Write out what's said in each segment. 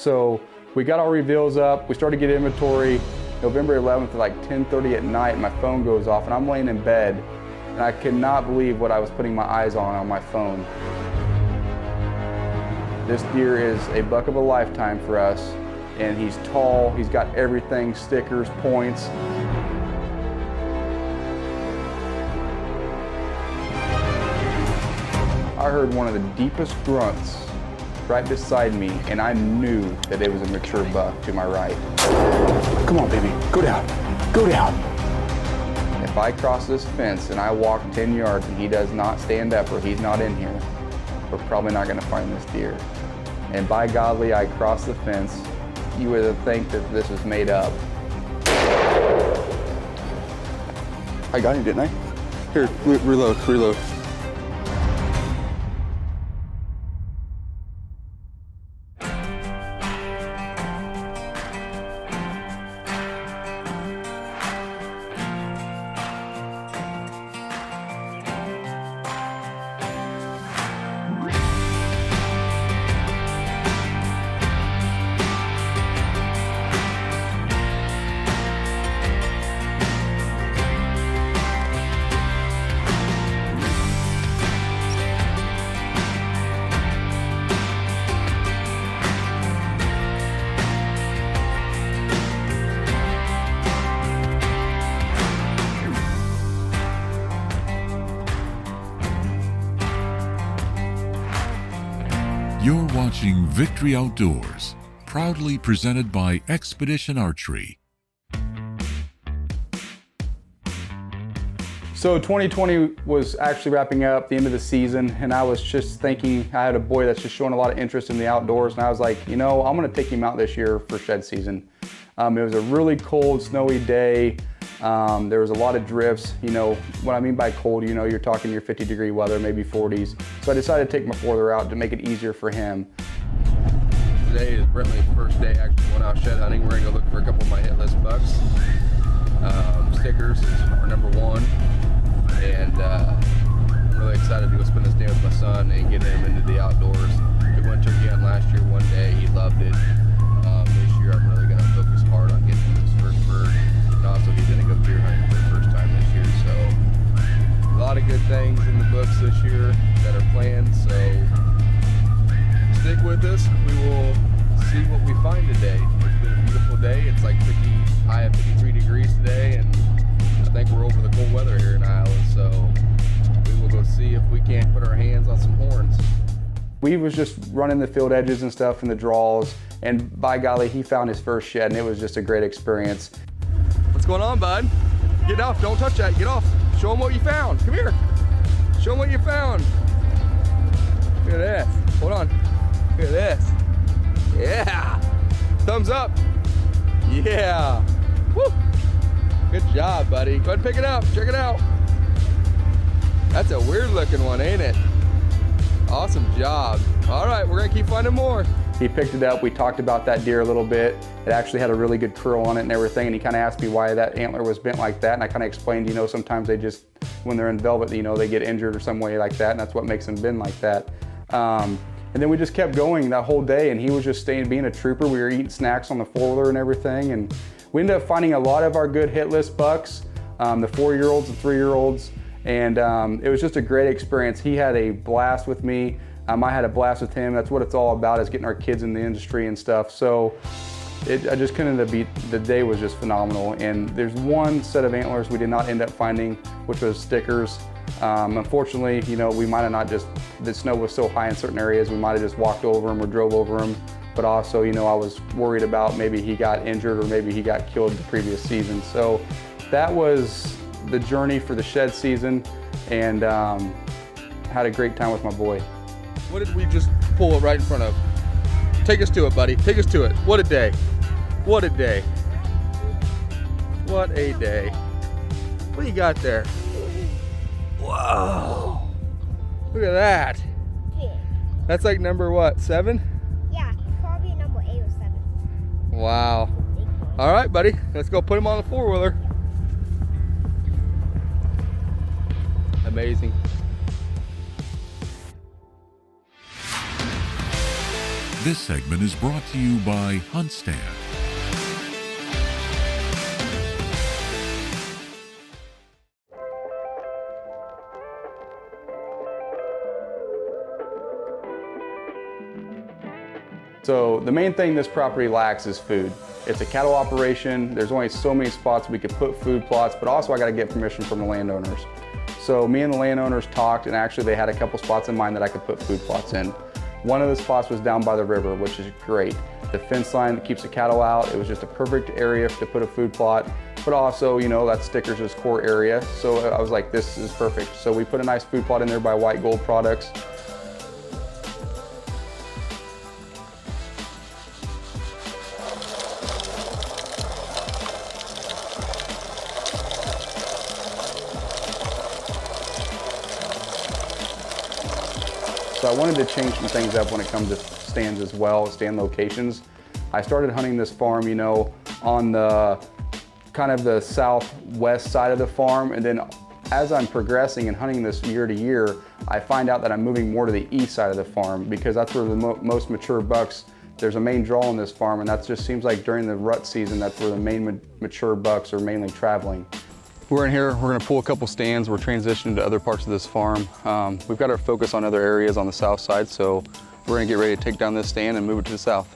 So we got our reveals up, we started getting inventory. November 11th at like 10.30 at night, my phone goes off and I'm laying in bed and I cannot believe what I was putting my eyes on on my phone. This deer is a buck of a lifetime for us and he's tall, he's got everything, stickers, points. I heard one of the deepest grunts right beside me, and I knew that it was a mature buck to my right. Come on, baby, go down, go down. If I cross this fence and I walk 10 yards and he does not stand up or he's not in here, we're probably not gonna find this deer. And by godly, I crossed the fence. You would think that this was made up. I got him, didn't I? Here, re reload, reload. Watching Victory Outdoors, proudly presented by Expedition Archery. So 2020 was actually wrapping up the end of the season and I was just thinking, I had a boy that's just showing a lot of interest in the outdoors and I was like, you know, I'm gonna take him out this year for shed season. Um, it was a really cold, snowy day. Um, there was a lot of drifts. You know, what I mean by cold, you know, you're talking your 50 degree weather, maybe 40s. So I decided to take my four out to make it easier for him. Today is Brentley's first day actually going out shed hunting. We're gonna go look for a couple of my hit list bucks. Um, stickers is our number one. And uh, I'm really excited to go spend this day with my son and get him into the outdoors. We went turkey hunting last year one day, he loved it. A lot of good things in the books this year that are planned. So stick with us. We will see what we find today. It's been a beautiful day. It's like 50, high of 53 degrees today, and I think we're over the cold weather here in Iowa. So we will go see if we can't put our hands on some horns. We was just running the field edges and stuff and the draws, and by golly, he found his first shed, and it was just a great experience. What's going on, bud? Get off. Don't touch that. Get off. Show them what you found. Come here. Show them what you found. Look at this. Hold on. Look at this. Yeah. Thumbs up. Yeah. Woo. Good job, buddy. Go ahead and pick it up. Check it out. That's a weird looking one, ain't it? Awesome job. All right, we're gonna keep finding more. He picked it up, we talked about that deer a little bit. It actually had a really good curl on it and everything, and he kind of asked me why that antler was bent like that, and I kind of explained, you know, sometimes they just, when they're in velvet, you know, they get injured or some way like that, and that's what makes them bend like that. Um, and then we just kept going that whole day, and he was just staying, being a trooper. We were eating snacks on the four-wheeler and everything, and we ended up finding a lot of our good hit list bucks, um, the four-year-olds and three-year-olds, and um, it was just a great experience. He had a blast with me. Um, I had a blast with him. That's what it's all about is getting our kids in the industry and stuff. So it, I just couldn't beat, the day was just phenomenal. And there's one set of antlers we did not end up finding, which was stickers. Um, unfortunately, you know, we might have not just, the snow was so high in certain areas, we might have just walked over them or drove over them. But also, you know, I was worried about maybe he got injured or maybe he got killed the previous season. So that was the journey for the shed season and um, had a great time with my boy. What did we just pull right in front of? Take us to it, buddy. Take us to it. What a day. What a day. What a day. What do you got there? Whoa. Look at that. That's like number what, seven? Yeah, probably number eight or seven. Wow. All right, buddy. Let's go put him on the four-wheeler. Amazing. This segment is brought to you by HuntStand. So the main thing this property lacks is food. It's a cattle operation. There's only so many spots we could put food plots, but also I got to get permission from the landowners. So me and the landowners talked and actually they had a couple spots in mind that I could put food plots in. One of the spots was down by the river, which is great. The fence line that keeps the cattle out, it was just a perfect area to put a food plot, but also, you know, that's Stickers' is core area. So I was like, this is perfect. So we put a nice food plot in there by White Gold Products. Wanted to change some things up when it comes to stands as well, stand locations. I started hunting this farm, you know, on the kind of the southwest side of the farm. And then as I'm progressing and hunting this year to year, I find out that I'm moving more to the east side of the farm because that's where the mo most mature bucks, there's a main draw on this farm and that just seems like during the rut season, that's where the main ma mature bucks are mainly traveling. We're in here, we're gonna pull a couple stands. We're transitioning to other parts of this farm. Um, we've got our focus on other areas on the south side, so we're gonna get ready to take down this stand and move it to the south.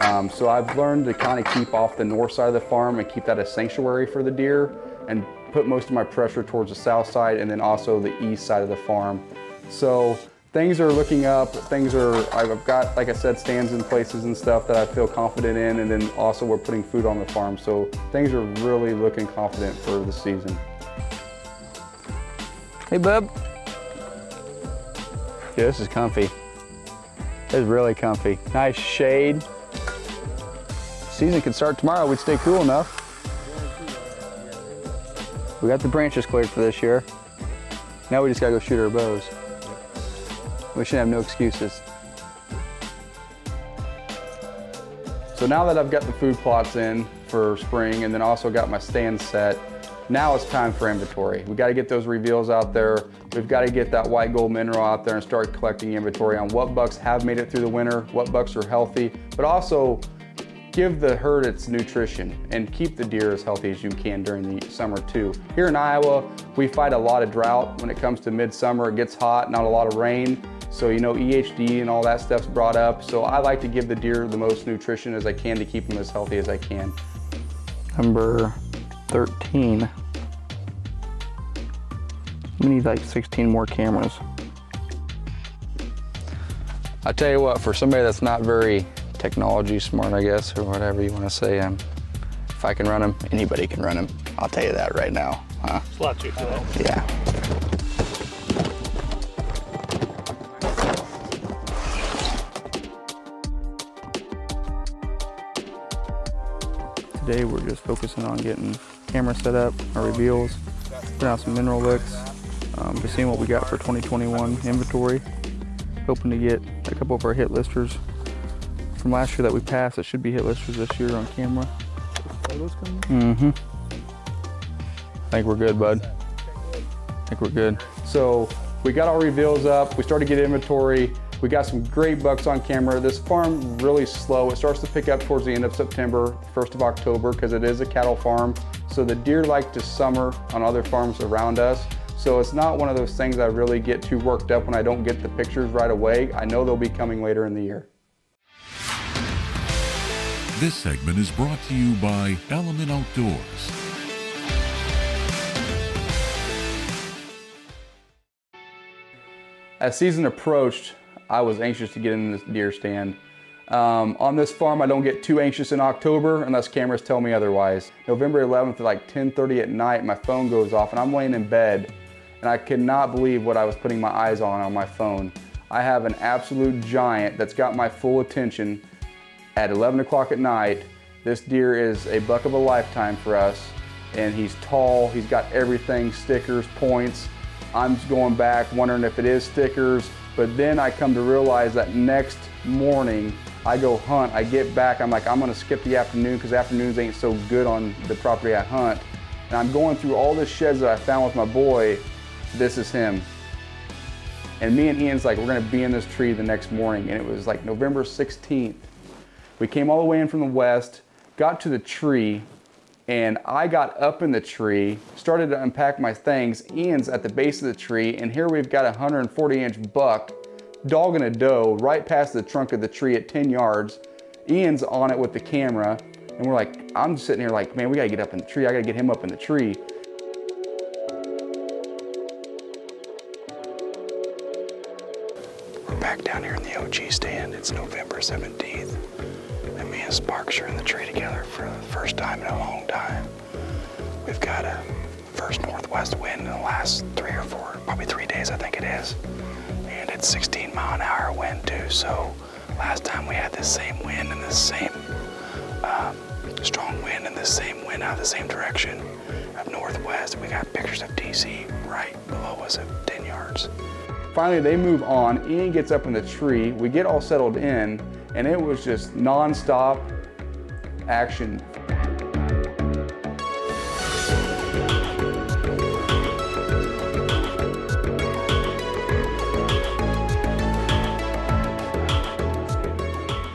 Um, so I've learned to kind of keep off the north side of the farm and keep that a sanctuary for the deer and put most of my pressure towards the south side and then also the east side of the farm. So things are looking up, things are, I've got, like I said, stands in places and stuff that I feel confident in and then also we're putting food on the farm. So things are really looking confident for the season. Hey, bub. Yeah, this is comfy. It's really comfy. Nice shade. Season could start tomorrow. We'd stay cool enough. We got the branches cleared for this year. Now we just gotta go shoot our bows. We should have no excuses. So now that I've got the food plots in for spring and then also got my stand set, now it's time for inventory. We gotta get those reveals out there. We've gotta get that white gold mineral out there and start collecting inventory on what bucks have made it through the winter, what bucks are healthy, but also give the herd its nutrition and keep the deer as healthy as you can during the summer too. Here in Iowa, we fight a lot of drought when it comes to midsummer. It gets hot, not a lot of rain. So, you know, EHD and all that stuff's brought up. So I like to give the deer the most nutrition as I can to keep them as healthy as I can. Number 13. We need like 16 more cameras. I tell you what, for somebody that's not very technology smart, I guess, or whatever you want to say, um, if I can run them, anybody can run them. I'll tell you that right now. Huh? It's a lot to that. Yeah. Today we're just focusing on getting camera set up, our reveals, putting out some mineral looks, um, just seeing what we got for 2021 inventory. Hoping to get a couple of our hit listers from last year that we passed that should be hit listers this year on camera. Mm-hmm. I think we're good, bud. I think we're good. So we got our reveals up. We started to get inventory. We got some great bucks on camera. This farm really slow. It starts to pick up towards the end of September, 1st of October, because it is a cattle farm. So the deer like to summer on other farms around us. So it's not one of those things I really get too worked up when I don't get the pictures right away. I know they'll be coming later in the year. This segment is brought to you by Element Outdoors. As season approached, I was anxious to get in this deer stand. Um, on this farm, I don't get too anxious in October unless cameras tell me otherwise. November 11th at like 10.30 at night, my phone goes off and I'm laying in bed and I cannot believe what I was putting my eyes on on my phone. I have an absolute giant that's got my full attention at 11 o'clock at night. This deer is a buck of a lifetime for us and he's tall, he's got everything, stickers, points, I'm just going back wondering if it is stickers, but then I come to realize that next morning I go hunt, I get back, I'm like, I'm gonna skip the afternoon because afternoons ain't so good on the property I hunt. And I'm going through all the sheds that I found with my boy. This is him. And me and Ian's like, we're gonna be in this tree the next morning. And it was like November 16th. We came all the way in from the west, got to the tree, and I got up in the tree, started to unpack my things. Ian's at the base of the tree, and here we've got a 140 inch buck dogging a doe right past the trunk of the tree at 10 yards. Ian's on it with the camera, and we're like, I'm sitting here like, man, we gotta get up in the tree. I gotta get him up in the tree. Down here in the OG stand. It's November 17th. And me and Sparks are in the tree together for the first time in a long time. We've got a first northwest wind in the last three or four, probably three days, I think it is. And it's 16 mile an hour wind too. So last time we had this same wind and this same um, strong wind and this same wind out of the same direction of northwest. We got pictures of TC right below us at 10 yards. Finally, they move on. Ian gets up in the tree. We get all settled in, and it was just nonstop action.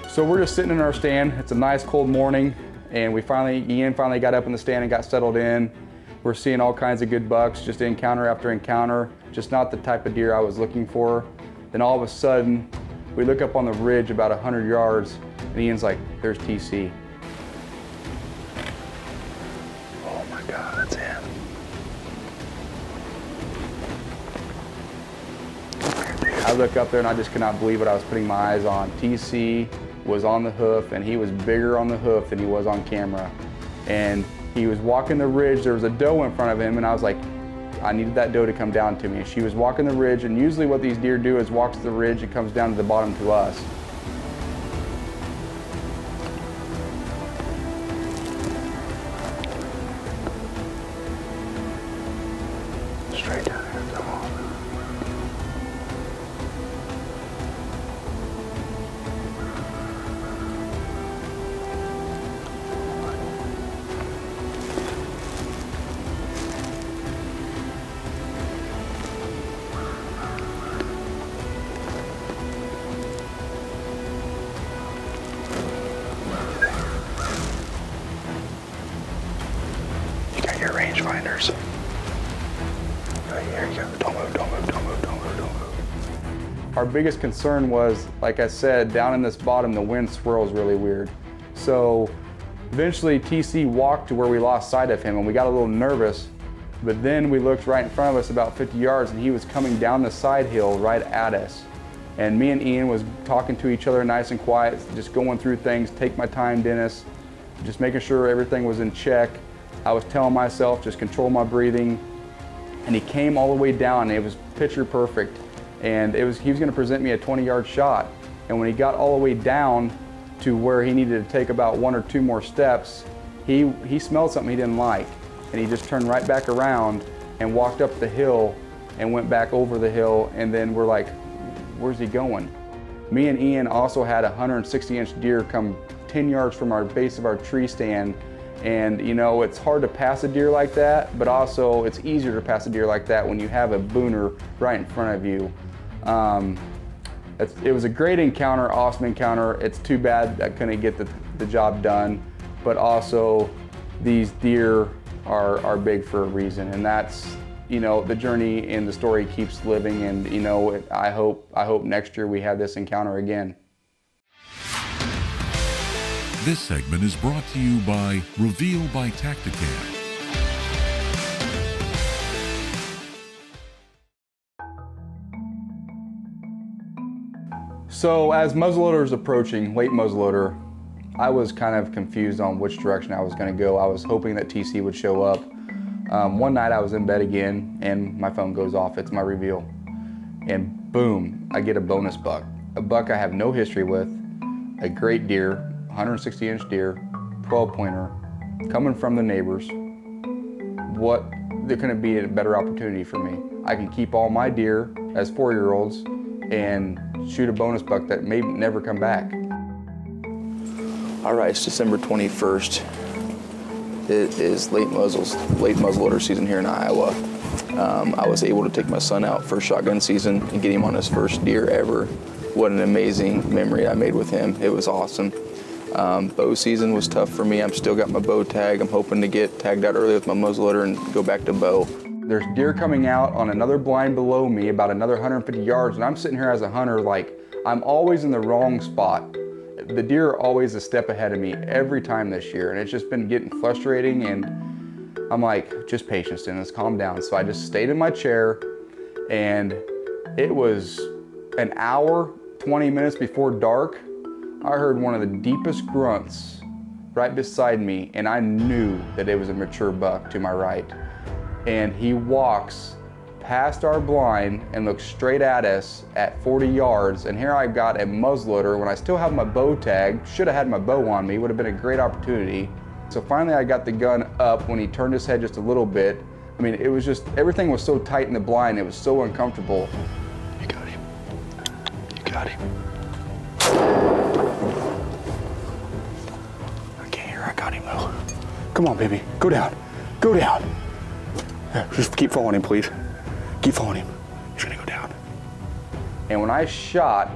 So we're just sitting in our stand. It's a nice cold morning, and we finally, Ian finally got up in the stand and got settled in. We're seeing all kinds of good bucks, just encounter after encounter, just not the type of deer I was looking for. Then all of a sudden, we look up on the ridge about 100 yards, and Ian's like, there's TC. Oh my God, that's him. I look up there and I just could not believe what I was putting my eyes on. TC was on the hoof and he was bigger on the hoof than he was on camera. And he was walking the ridge, there was a doe in front of him and I was like, I needed that doe to come down to me. She was walking the ridge and usually what these deer do is walks the ridge and comes down to the bottom to us. Our biggest concern was, like I said, down in this bottom, the wind swirls really weird. So eventually TC walked to where we lost sight of him and we got a little nervous. But then we looked right in front of us about 50 yards and he was coming down the side hill right at us. And me and Ian was talking to each other nice and quiet, just going through things, take my time, Dennis, just making sure everything was in check. I was telling myself, just control my breathing, and he came all the way down and it was picture perfect and it was he was going to present me a 20 yard shot. And when he got all the way down to where he needed to take about one or two more steps he he smelled something he didn't like. And he just turned right back around and walked up the hill and went back over the hill. And then we're like where's he going? Me and Ian also had a 160 inch deer come 10 yards from our base of our tree stand. And you know, it's hard to pass a deer like that, but also it's easier to pass a deer like that when you have a booner right in front of you. Um, it was a great encounter, awesome encounter. It's too bad I couldn't get the, the job done, but also these deer are, are big for a reason, and that's you know the journey and the story keeps living. And you know, it, I hope I hope next year we have this encounter again. This segment is brought to you by Reveal by Tacticam. So as muzzleloader is approaching, late muzzleloader, I was kind of confused on which direction I was going to go. I was hoping that TC would show up. Um, one night I was in bed again and my phone goes off. It's my reveal. And boom, I get a bonus buck. A buck I have no history with, a great deer, 160 inch deer, 12 pointer, coming from the neighbors. What, there couldn't be a better opportunity for me. I can keep all my deer as four-year-olds and shoot a bonus buck that may never come back. All right, it's December 21st. It is late muzzles, late muzzleloader season here in Iowa. Um, I was able to take my son out for shotgun season and get him on his first deer ever. What an amazing memory I made with him. It was awesome. Um, bow season was tough for me. I'm still got my bow tag. I'm hoping to get tagged out early with my muzzleloader and go back to bow. There's deer coming out on another blind below me, about another 150 yards, and I'm sitting here as a hunter like I'm always in the wrong spot. The deer are always a step ahead of me every time this year, and it's just been getting frustrating. And I'm like, just patience, Dennis, calm down. So I just stayed in my chair, and it was an hour, 20 minutes before dark. I heard one of the deepest grunts right beside me, and I knew that it was a mature buck to my right and he walks past our blind and looks straight at us at 40 yards. And here I've got a muzzleloader when I still have my bow tag. Should have had my bow on me, would have been a great opportunity. So finally I got the gun up when he turned his head just a little bit. I mean, it was just, everything was so tight in the blind, it was so uncomfortable. You got him. You got him. I can't hear. I got him though. Come on, baby. Go down. Go down. Just keep following him, please. Keep following him. He's gonna go down. And when I shot,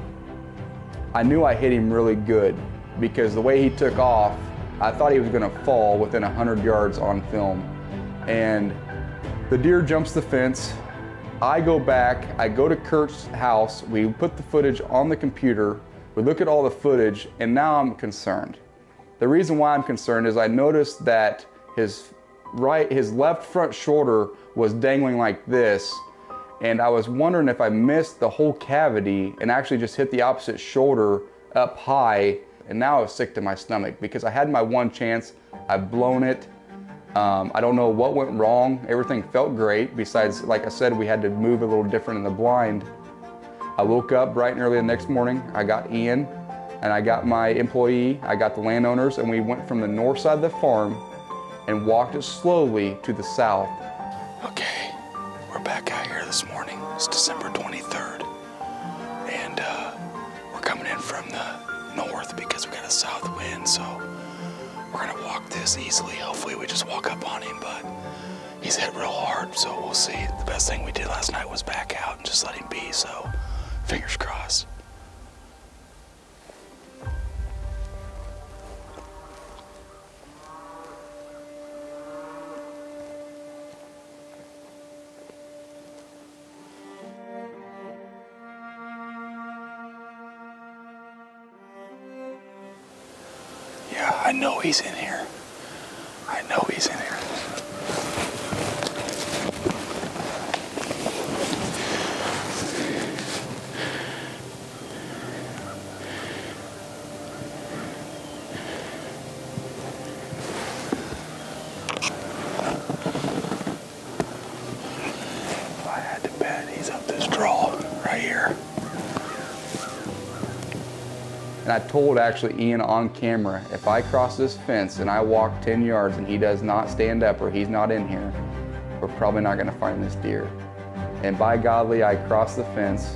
I knew I hit him really good because the way he took off, I thought he was gonna fall within 100 yards on film. And the deer jumps the fence. I go back, I go to Kurt's house, we put the footage on the computer, we look at all the footage, and now I'm concerned. The reason why I'm concerned is I noticed that his right, his left front shoulder was dangling like this. And I was wondering if I missed the whole cavity and actually just hit the opposite shoulder up high. And now I was sick to my stomach because I had my one chance. I've blown it. Um, I don't know what went wrong. Everything felt great. Besides, like I said, we had to move a little different in the blind. I woke up bright and early the next morning. I got Ian and I got my employee, I got the landowners, and we went from the north side of the farm and walked it slowly to the south. Okay, we're back out here this morning. It's December 23rd. And uh, we're coming in from the north because we got a south wind, so we're gonna walk this easily. Hopefully, we just walk up on him, but he's hit real hard, so we'll see. The best thing we did last night was back out and just let him be, so fingers crossed. He's in here. I know he's in here. If I had to bet, he's up this draw right here. And I told actually Ian on camera, if I cross this fence and I walk 10 yards and he does not stand up or he's not in here, we're probably not gonna find this deer. And by godly, I crossed the fence.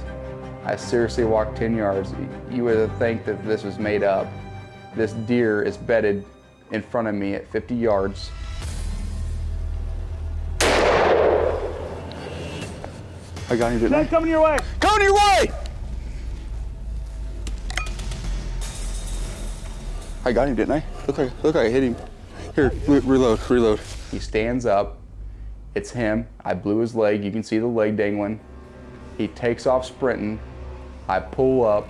I seriously walked 10 yards. You would think that this was made up. This deer is bedded in front of me at 50 yards. I got him, didn't I? coming your way. Coming your way! I got him, didn't I? Look like, look like I hit him. Here, re- reload, reload. He stands up. It's him. I blew his leg. You can see the leg dangling. He takes off sprinting. I pull up.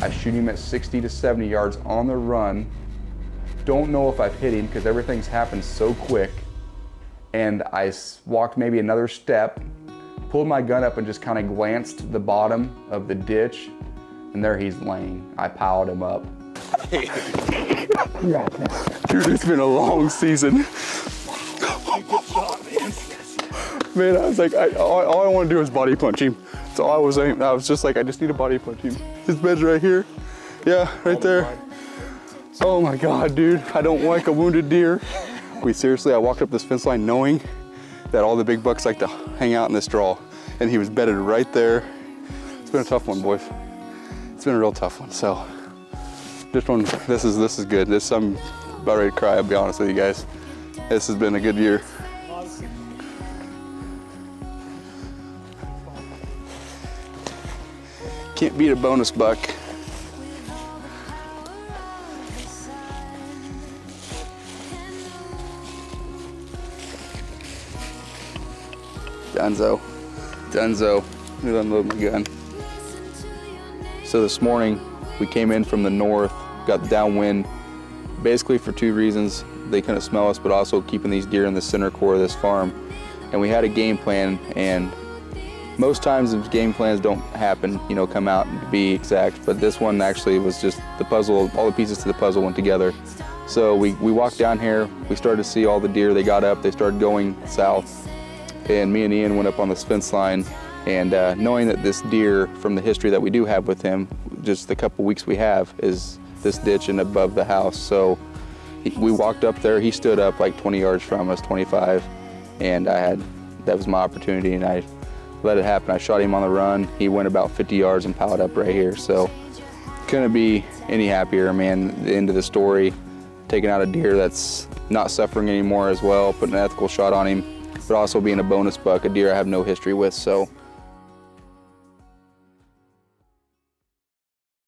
I shoot him at 60 to 70 yards on the run. Don't know if I've hit him because everything's happened so quick. And I walked maybe another step, pulled my gun up and just kind of glanced the bottom of the ditch. And there he's laying. I piled him up. Dude, it's been a long season. Man, I was like, I, all, all I want to do is body punch him. That's all I was aiming. I was just like, I just need a body punch him. His bed's right here. Yeah, right there. Oh my God, dude. I don't like a wounded deer. We seriously, I walked up this fence line knowing that all the big bucks like to hang out in this draw. and he was bedded right there. It's been a tough one, boys. It's been a real tough one. So this one, this is this is good. This I'm about ready to cry. I'll be honest with you guys. This has been a good year. Can't beat a bonus buck. Dunzo. Dunzo. Me unload my gun. So this morning, we came in from the north, got downwind, basically for two reasons. They couldn't smell us, but also keeping these deer in the center core of this farm. And we had a game plan, and most times the game plans don't happen, you know, come out and be exact, but this one actually was just the puzzle, all the pieces to the puzzle went together. So we, we walked down here, we started to see all the deer, they got up, they started going south, and me and Ian went up on this fence line, and uh, knowing that this deer, from the history that we do have with him, just the couple weeks we have, is this ditch and above the house. So he, we walked up there, he stood up like 20 yards from us, 25, and I had, that was my opportunity, and I let it happen. I shot him on the run. He went about 50 yards and piled up right here. So couldn't be any happier, man. The end of the story, taking out a deer that's not suffering anymore as well, putting an ethical shot on him, but also being a bonus buck, a deer I have no history with. So